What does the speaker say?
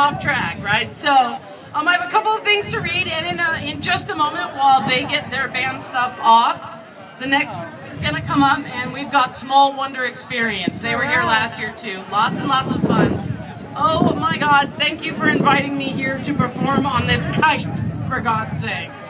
off track, right? So um, I have a couple of things to read, and in, a, in just a moment, while they get their band stuff off, the next group is going to come up, and we've got Small Wonder Experience. They were here last year too. Lots and lots of fun. Oh my God! Thank you for inviting me here to perform on this kite, for God's sakes.